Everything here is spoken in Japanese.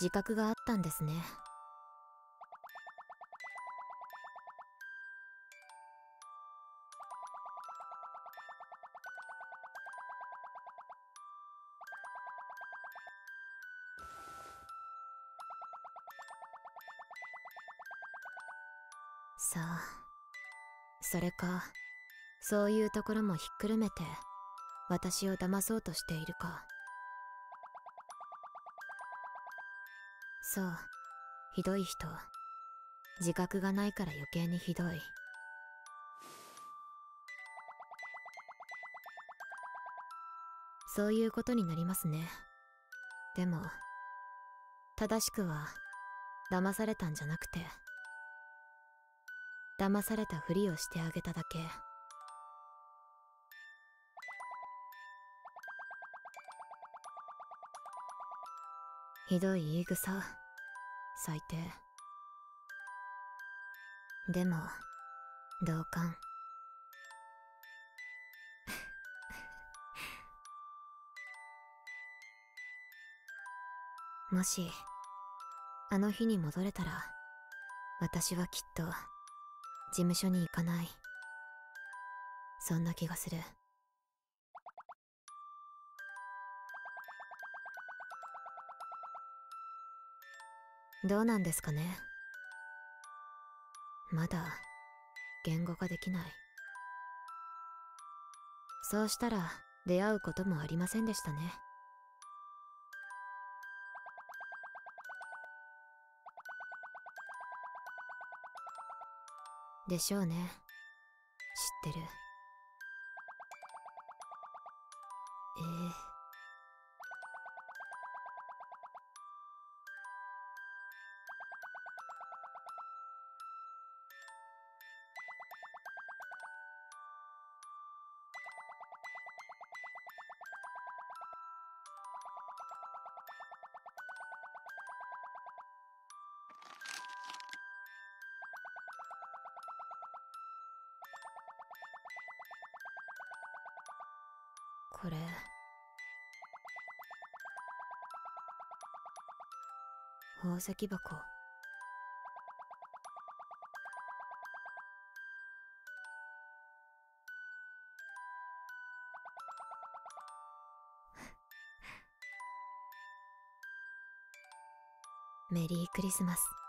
自覚があったんですね。さあそれか。そういうところもひっくるめて私を騙そうとしているか。そう。ひどい人。自覚がないから余計にひどい。そういうことになりますね。でも正しくは騙されたんじゃなくて騙されたふりをしてあげただけ。ひどい言い草。最低。でも同感。もしあの日に戻れたら私はきっと事務所に行かない。そんな気がする。どうなんですかね？まだ言語化できない。そうしたら出会うこともありませんでしたね。でしょうね。知ってる。ええこれ。宝石箱。メリークリスマス。